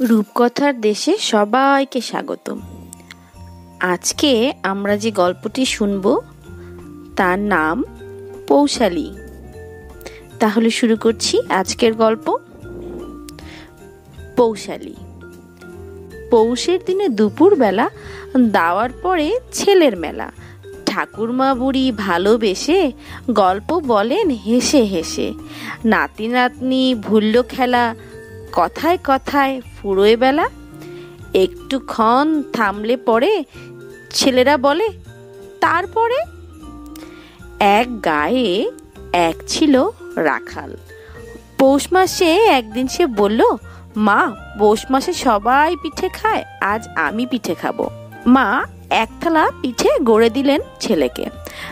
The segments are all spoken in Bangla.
রূপকথার দেশে সবাইকে স্বাগত আজকে আমরা যে গল্পটি শুনব, তার নাম পৌশালী। তাহলে শুরু করছি আজকের গল্প। পৌশালী। পৌষের দিনে দুপুরবেলা, দাওয়ার পরে ছেলের মেলা। ঠাকুরমা বুড়ি ভালোবেসে গল্প বলেন হেসে হেসে। নাতি নাতনি ভুলল খেলা কথায় কথায় ফুরোয় বেলা একটুক্ষণ থামলে পরে ছেলেরা বলে, তারপরে? এক গায়ে এক ছিল রাখাল। পৌষ মাসে একদিন সে বলল, মা, পৌষ মাসে সবাই পিঠে খায়, আজ আমি পিঠে খাব। মা এক থালা পিঠে গড়ে দিলেন ছেলেকে।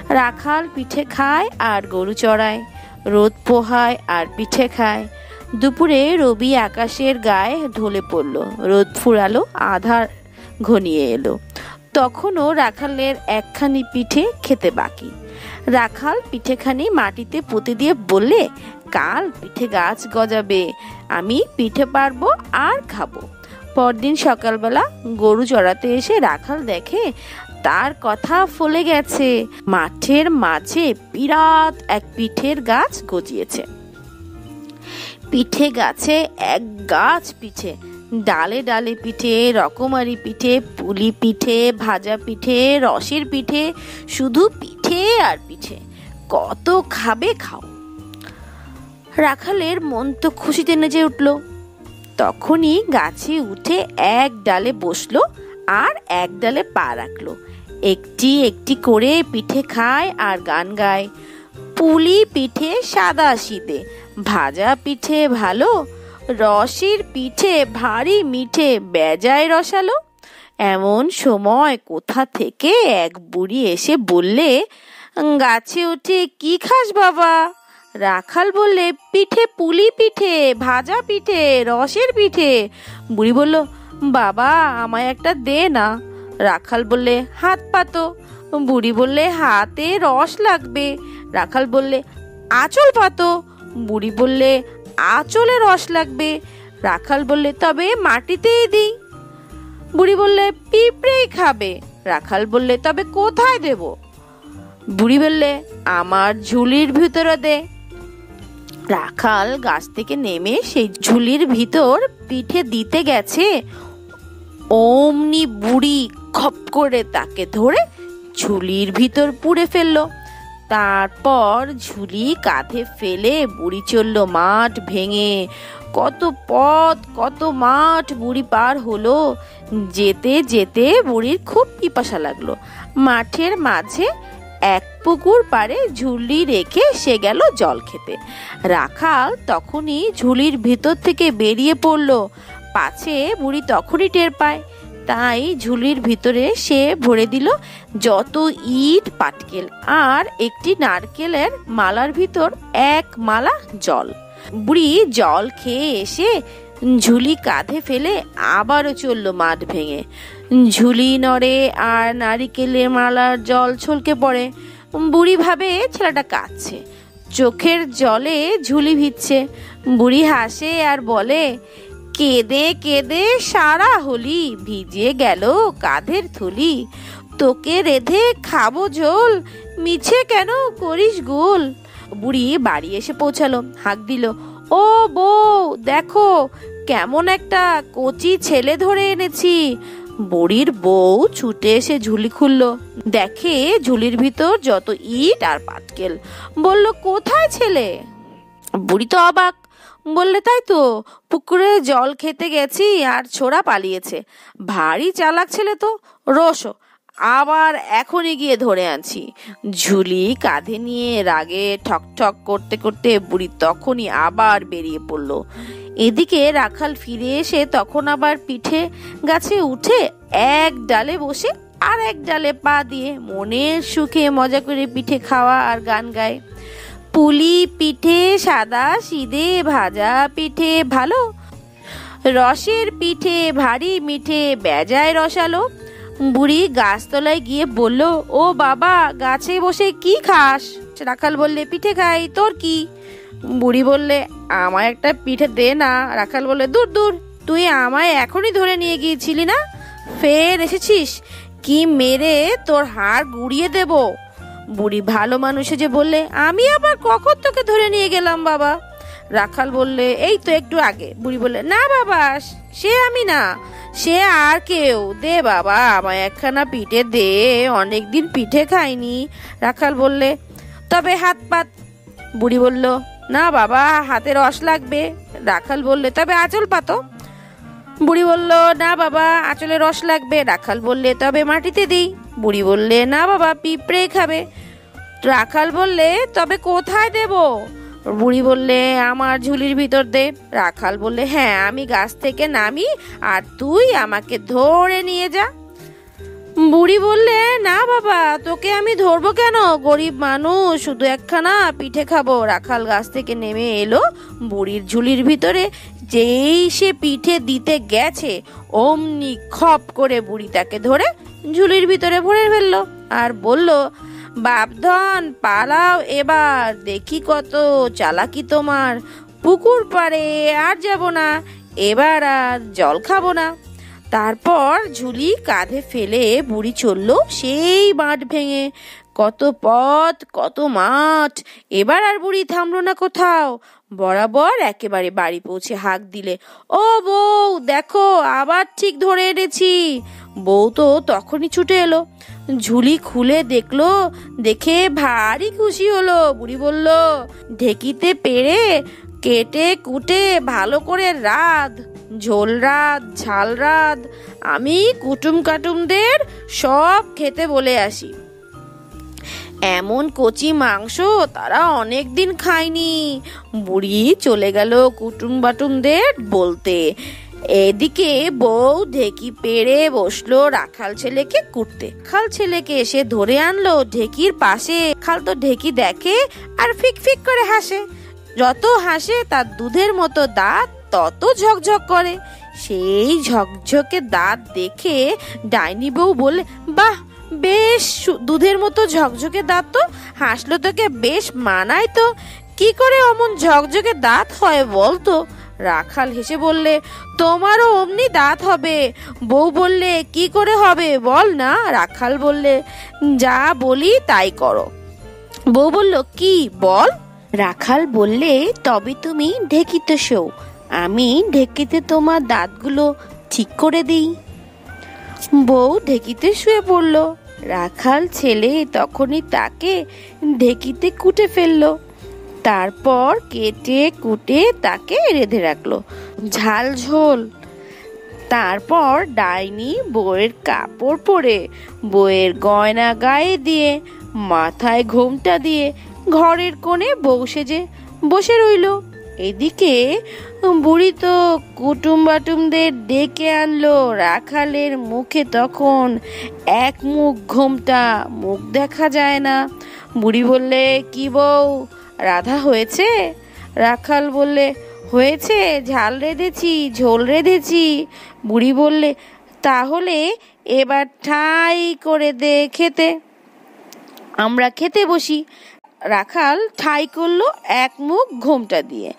রাখাল পিঠে খায় আর গরু চড়ায়, রোদ পোহায় আর পিঠে খায়। দুপুরে রবি আকাশের গায়ে ঢলে পড়ল। রোদ ফুরালো, আধার ঘনিয়ে এলো। তখনও রাখালের একখানি পিঠে খেতে বাকি। রাখাল পিঠেখানি মাটিতে পুঁতে দিয়ে বললে, কাল পিঠে গাছ গজাবে, আমি পিঠে পারব আর খাব। পরদিন সকালবেলা গরু চড়াতে এসে রাখাল দেখে, তার কথা ফলে গেছে। মাঠের মাঝে বিরাট এক পিঠের গাছ গজিয়েছে। পিঠে গাছে এক গাছ পিঠে, ডালে ডালে পিঠে, রকমারি পিঠে, পুলি পিঠে, ভাজা পিঠে, রসের পিঠে, শুধু পিঠে আর পিঠে। কত খাবে খাও। রাখালের মন তো খুশিতে নেজে উঠল। তখনই গাছে উঠে এক ডালে বসল আর এক ডালে পা রাখল। একটি একটি করে পিঠে খায় আর গান গায়। পুলি পিঠে সাদা শীতে, ভাজা পিঠে ভালো, রসের পিঠে ভারী মিঠে বেজায় রসালো। এমন সময় কোথা থেকে এক বুড়ি এসে বললে, গাছে উঠে কি খাস বাবা? রাখাল বললে, পিঠে পুলি পিঠে, ভাজা পিঠে, রসের পিঠে। বুড়ি বলল, বাবা, আমায় একটা দে না। রাখাল বললে, হাত পাতো বুড়ি বললে, হাতে রস লাগবে। রাখাল বললে, আঁচল পাতো। বুড়ি বললে, আঁচলে রস লাগবে। রাখাল বললে, তবে মাটিতেই দিই। বুড়ি বললে, পিঁপড়েই খাবে। রাখাল বললে, তবে কোথায় দেব? বুড়ি বললে, আমার ঝুলির ভিতরে দে। রাখাল গাছ থেকে নেমে সেই ঝুলির ভিতর পিঠে দিতে গেছে। অমনি বুড়ি খপ করে তাকে ধরে ঝুলির ভিতর পুড়ে ফেলল। তারপর ঝুলি কাঁধে ফেলে বুড়ি চলল মাঠ ভেঙে। কত পথ, কত মাঠ বুড়ি পার হলো। যেতে যেতে বুড়ির খুব পিপাসা লাগল। মাঠের মাঝে এক পুকুর পাড়ে ঝুলি রেখে সে গেল জল খেতে। রাখাল তখনই ঝুলির ভিতর থেকে বেরিয়ে পড়ল। পাছে বুড়ি তখনই টের পায়। তাই ঝুলির ভিতরে সে ভরে দিল যত ইট পাটকেল আর একটি নারকেলের মালার ভিতর এক মালা জল। বুড়ি জল খেয়ে এসে ঝুলি কাঁধে ফেলে আবারও চলল মাঠ ভেঙে। ঝুলি নড়ে আর নারিকেলের মালার জল ছলকে পড়ে। বুড়ি ভাবে ছেলেটা কাঁদছে। চোখের জলে ঝুলি ভিজছে। বুড়ি হাসে আর বলে কেঁদে কেঁদে সারা হলি ভিজে গেল কাঁধের থলি। তোকে রেধে খাব ঝোল, মিছে কেন করিস গোল? বুড়ি বাড়ি এসে পৌঁছালো, হাঁক দিল, ও বউ, দেখো, কেমন একটা কচি ছেলে ধরে এনেছি। বুড়ির বউ ছুটে এসে ঝুলি খুললো, দেখে ঝুলির ভিতর যত ইট আর পাটকেল। বলল, কোথায় ছেলে? বুড়ি তো অবাক বললে তাই তো, পুকুরে জল খেতে গেছি আর ছোড়া পালিয়েছে। ভারী চালাক ছেলে তো রোশো আবার এখনই গিয়ে ধরে আনছি। ঝুলি কাঁধে নিয়ে রাগে ঠক ঠক করতে করতে বুড়ি তখনই আবার বেরিয়ে পড়ল। এদিকে রাখাল ফিরে এসে তখন আবার পিঠে গাছে উঠে এক ডালে বসে আর এক ডালে পা দিয়ে মনের সুখে মজা করে পিঠে খাওয়া আর গান গায়। পুলি পিঠে সাদা সিদে ভাজা পিঠে ভালো। রসের পিঠে ভারী মিঠে বেজায় রসালো। বুড়ি গাছতলায় গিয়ে বলল, ও বাবা, গাছে বসে কি খাস? রাখাল বললে, পিঠে খাই, তোর কি? বুড়ি বললে, আমায় একটা পিঠে দে না। রাখাল বললে, দূর দূর, তুই আমায় এখনই ধরে নিয়ে গিয়েছিলি না? ফের এসেছিস? কি মেরে তোর হাড় গুড়িয়ে দেব? বুড়ি ভালো মানুষে যে বললে, আমি আবার কখন তোকে ধরে নিয়ে গেলাম বাবা? রাখাল বললে, এই তো একটু আগে। বুড়ি বললে, না বাবা, সে আমি না, সে আর কেউ। দে বাবা, আমায় একখানা পিঠে দে অনেক দিন পিঠে খাইনি। রাখাল বললে, তবে হাত পাত। বুড়ি বলল, না বাবা, হাতে রস লাগবে। রাখাল বললে, তবে আঁচল পাতো। বুড়ি বলল, না বাবা, আঁচলে রস লাগবে। রাখাল বললে, তবে মাটিতে দিই। বুড়ি বললে, না বাবা, পিঁপড়ে খাবে। রাখাল বললে, তবে কোথায় দেব? বুড়ি বললে, আমার ঝুলির ভিতর দে। রাখাল বললে হ্যাঁ আমি গাছ থেকে নামি আর তুই আমাকে ধরে নিয়ে যা। বুড়ি বললে, না বাবা, তোকে আমি ধরবো কেন? গরিব মানুষ, শুধু একখানা পিঠে খাব। রাখাল গাছ থেকে নেমে এলো বুড়ির ঝুলির ভিতরে, যেই সে পিঠে দিতে গেছে, অমনি খপ করে বুড়ি তাকে ধরে ঝুলির ভিতরে ভরে ফেলল আর বলল বাপধন, পালাও এবার। দেখি কত চালাকি তোমার। পুকুর পাড়ে আর যাব না, এবার আর জল খাব না। তারপর ঝুলি কাঁধে ফেলে বুড়ি চলল সেই মাঠ ভেঙে। কত পথ, কত মাঠ, এবার আর বুড়ি থামলো না কোথাও। বরাবর একেবারে বাড়ি পৌঁছে হাঁক দিলে, ও বউ, দেখো, আবার ঠিক ধরে এনেছি। বউ তো তখনই ছুটে এলো। ঝুলি খুলে দেখল, দেখে ভারী খুশি হলো। বুড়ি বলল, ঢেকিতে পেরে কেটে কুটে ভালো করে রাধ। ঝোল রাত ঝাল রাত আমি কুটুম কাটুমদের সব খেতে বলে আসি। এমন কচি মাংস তারা অনেক দিন খায়নি। বুড়ি চলে গেল কুটুম বাটুমদের বলতে। এদিকে বউ ঢেকি পেরে বসল রাখাল ছেলেকে কুটতে। খাল ছেলেকে এসে ধরে আনলো ঢেকির পাশে। খাল তো ঢেকি দেখে আর ফিক ফিক করে হাসে। যত হাসে তার দুধের মতো দাঁত, তত ঝকঝক করে। সেই ঝকঝকে দাঁত দেখে ডাইনি বউ বলে বাহ, বেশ দুধের মতো ঝকঝকে দাঁত তো। হাসলো তোকে বেশ মানায় তো। কি করে অমন ঝকঝকে দাঁত হয় বলতো? রাখাল হেসে বললে, তোমারও অমনি দাঁত হবে। বউ বললে, কি করে হবে? বল না। রাখাল বললে, যা বলি তাই করো। বউ বলল, কি? বল। রাখাল বললে, তবে তুমি ঢেকিতে শো আমি ঢেকিতে তোমার দাঁতগুলো ঠিক করে দিই। বউ ঢেকিতে শুয়ে পড়ল। রাখাল ছেলে তখনই তাকে ঢেকিতে কুটে ফেলল। তারপর কেটে কুটে তাকে রেঁধে রাখল। ঝাল ঝোল। তারপর ডাইনি বইয়ের কাপড় পরে বইয়ের গয়না গায়ে দিয়ে, মাথায় ঘোমটা দিয়ে ঘরের কোণে বউ সেজে বসে রইল। এদিকে বুড়ি তো কুটুম বাটুমদের ডেকে আনলো রাখালের মুখে তখন এক মুখ ঘোমটা, মুখ দেখা যায় না। বুড়ি বললে, কি বউ রাধা হয়েছে? রাখাল বললে, হয়েছে, ঝাল রেঁধেছি, ঝোল রেঁধেছি। বুড়ি বললে, তাহলে এবার ঠাই করে দে খেতে। আমরা খেতে বসি। রাখাল ঠাই করল এক মুখ ঘোমটা দিয়ে।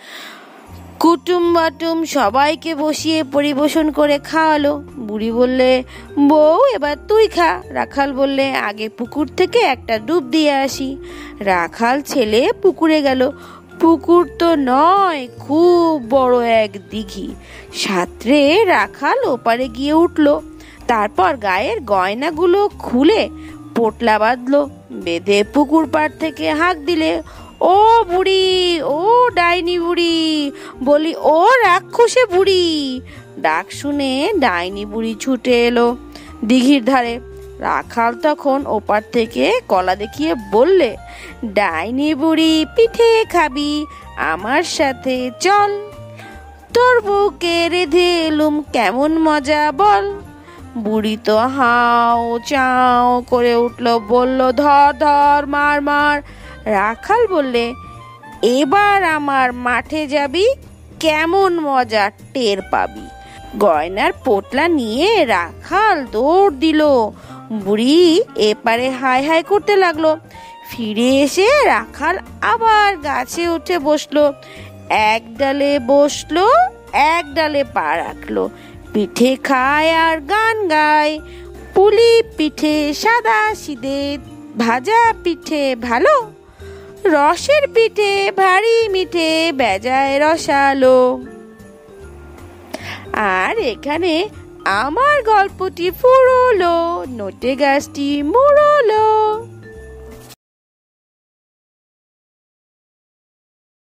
কুটুম বাটুম সবাইকে বসিয়ে পরিবেশন করে খাওয়ালো। বুড়ি বললে, বউ, এবার তুই খা। রাখাল বললে, আগে পুকুর থেকে একটা ডুব দিয়ে আসি। রাখাল ছেলে পুকুরে গেল। পুকুর তো নয়, খুব বড় এক দিঘি। সাঁতরে রাখাল ওপারে গিয়ে উঠল। তারপর গায়ের গয়নাগুলো খুলে পোটলা বাঁধলো। বেঁধে পুকুর পাড় থেকে হাঁক দিলে ও বুড়ি, ও ডাইনি বুড়ি, বলি, ও রাক্ষসে বুড়ি। ডাক শুনে ডাইনি বুড়ি ছুটে এলো দিঘির ধারে। রাখাল তখন ওপার থেকে কলা দেখিয়ে বললে, ডাইনি বুড়ি, পিঠে খাবি, আমার সাথে চল। তোর বউকে রেধে এলুম, কেমন মজা বল। বুড়ি তো হাও চাও করে উঠল, বলল, ধর ধর, মার মার। রাখাল বললে, এবার আমার মাঠে যাবি, কেমন মজা টের পাবি। গয়নার পোটলা নিয়ে রাখাল দৌড় দিল। বুড়ি এপারে হাই হাই করতে লাগল। ফিরে এসে রাখাল আবার গাছে উঠে বসল। এক ডালে বসল, এক ডালে পা রাখল। পিঠে খায় আর গান গায়। পুলি পিঠে, সাদা সিদে, ভাজা পিঠে ভালো। রসের পিঠে ভারী মিঠে বেজায় রসালো। আর এখানে আমার গল্পটি ফুরলো নোটে গাছটি মুড়লো।